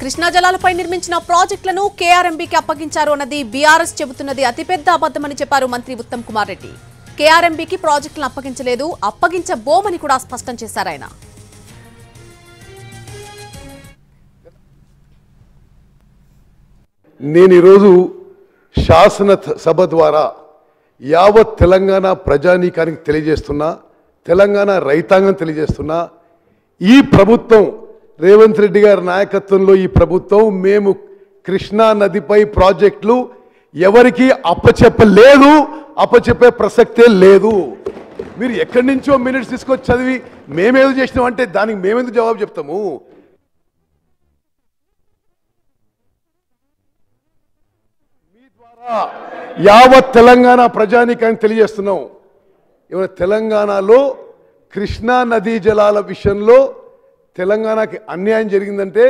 కృష్ణా జలాలపై నిర్మించిన ప్రాజెక్టులను కేఆర్ఎంబీకి అప్పగించారు అన్నది బీఆర్ఎస్ చెబుతున్నది అతిపెద్ద అబద్దమని చెప్పారు మంత్రి ఉత్తమ్ కుమార్ రెడ్డి. కేఆర్ఎంబీకి ప్రాజెక్టులను అప్పగించలేదు అప్పగించబోమని కూడా స్పష్టం చేశారు ఆయన. నేను ఈరోజు శాసన సభ ద్వారా యావత్ తెలంగాణ ప్రజానీకానికి తెలియజేస్తున్నా తెలంగాణ రైతాంగం తెలియజేస్తున్నా ఈ ప్రభుత్వం రేవంత్ రెడ్డి గారి నాయకత్వంలో ఈ ప్రభుత్వం మేము కృష్ణా నదిపై ప్రాజెక్టులు ఎవరికి అప్పచెప్పలేదు అప్పచెప్పే ప్రసక్తే లేదు. మీరు ఎక్కడి నుంచో మినిట్స్ తీసుకొచ్చి చదివి మేమేదో చేసినాం అంటే దానికి మేమెందుకు జవాబు చెప్తాము? యావత్ తెలంగాణ ప్రజానికాన్ని తెలియజేస్తున్నాం. ఇవాళ తెలంగాణలో కృష్ణా నదీ జలాల విషయంలో తెలంగాణకి అన్యాయం జరిగిందంటే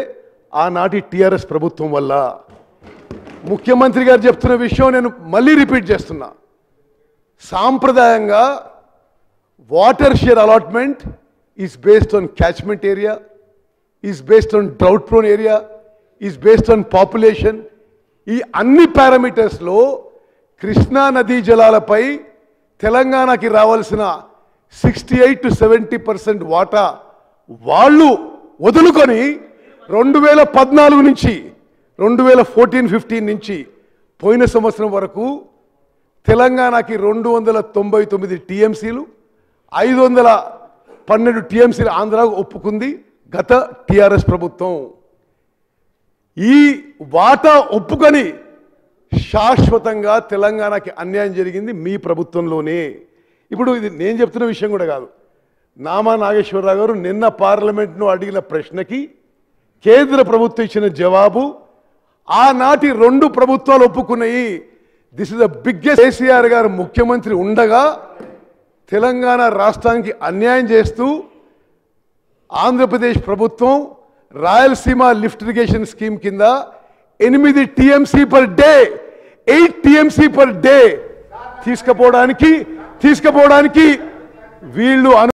ఆనాటి టీఆర్ఎస్ ప్రభుత్వం వల్ల. ముఖ్యమంత్రి గారు చెప్తున్న విషయం నేను మళ్ళీ రిపీట్ చేస్తున్నా. సాంప్రదాయంగా water share allotment is based on catchment area is based on drought prone area is based on population ఈ అన్ని పారామీటర్స్లో కృష్ణా నదీ జలాలపై తెలంగాణకి రావాల్సిన sixty eight to seventy percent వాటా వాళ్ళు వదులుకొని రెండు వేల పద్నాలుగు నుంచి రెండు వేల ఫోర్టీన్ ఫిఫ్టీన్ నుంచి పోయిన సంవత్సరం వరకు తెలంగాణకి రెండు వందల తొంభై తొమ్మిది టీఎంసీలు ఐదు వందల పన్నెండు టీఎంసీలు ఆంధ్రాకు ఒప్పుకుంది గత టీఆర్ఎస్ ప్రభుత్వం. ఈ వాటా ఒప్పుకొని శాశ్వతంగా తెలంగాణకి అన్యాయం జరిగింది మీ ప్రభుత్వంలోనే. ఇప్పుడు ఇది నేను చెప్తున్న విషయం కూడా కాదు. నామా నాగేశ్వరరావు గారు నిన్న పార్లమెంట్ను అడిగిన ప్రశ్నకి కేంద్ర ప్రభుత్వం ఇచ్చిన జవాబు ఆనాటి రెండు ప్రభుత్వాలు ఒప్పుకున్నాయి. This is the biggest KCR గారు ముఖ్యమంత్రి ఉండగా తెలంగాణ రాష్ట్రానికి అన్యాయం చేస్తూ ఆంధ్రప్రదేశ్ ప్రభుత్వం రాయలసీమ లిఫ్ట్ ఇరిగేషన్ స్కీమ్ కింద ఎనిమిది TMC per day eight TMC per day తీసుకుపోవడానికి తీసుకుపోవడానికి వీళ్ళు అను